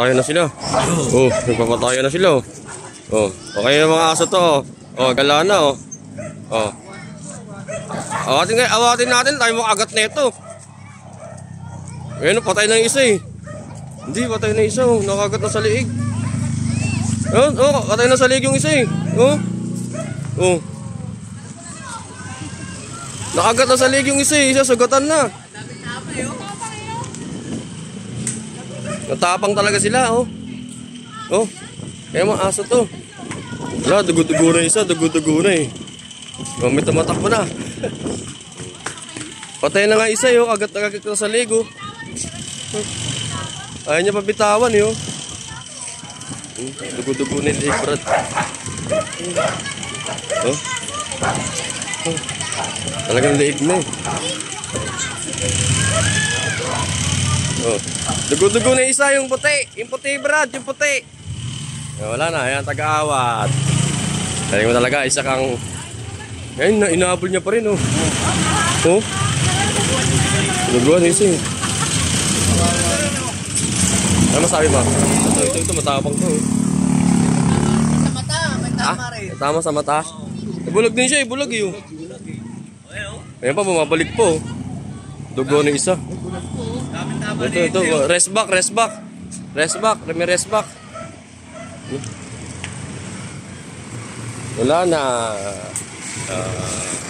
Tayo na sila. Oh, nagpapatayo na sila. Oh. Okay na mga aso to. Oh, oh gala na oh. Oh. Awatin nga, awatin natin tayo mga agat nito. Ayun, patay na yung isa eh. Hindi, patay na isa oh. Nakagat na sa liig. Oh, oh, patay na sa liig yung isa eh. Oh. Oh. Nakagat na sa liig yung isa eh. Isa sugatan na. Natapang talaga sila, oh. Oh. Kaya mga aso to. Wala, dugo-dugo na isa, dugo-dugo na eh. Oh, may tumatakbo na. Patay na nga isa, yo. Agat na agat na sa ligo. Ayaw niya pabitawan, yo. Hmm, Dugo-dugo na yung Brad. Oh. Oh. Talagang liig na eh. Oh. Dugo-dugo na isa yung puti. Yung puti, Brad. Yung puti. Eh, wala na. Ayan, taga-awat. Sabi mo talaga, isa kang... Ayun, na, inaabol niya pa rin, oh. Oh. Duguan, isa eh. Ano masabi mo? Ito, ito, ito, matapang to. eh. Sa mata, may tama Ah, rin. tama sa mata. Eh, bulag din siya, eh, bulag eh. oh. Ayan pa, bumabalik po. Oh. Dugo na isa. Ito, ito. Rest back, rest back. Rest back, may rest back. Wala na. Ah,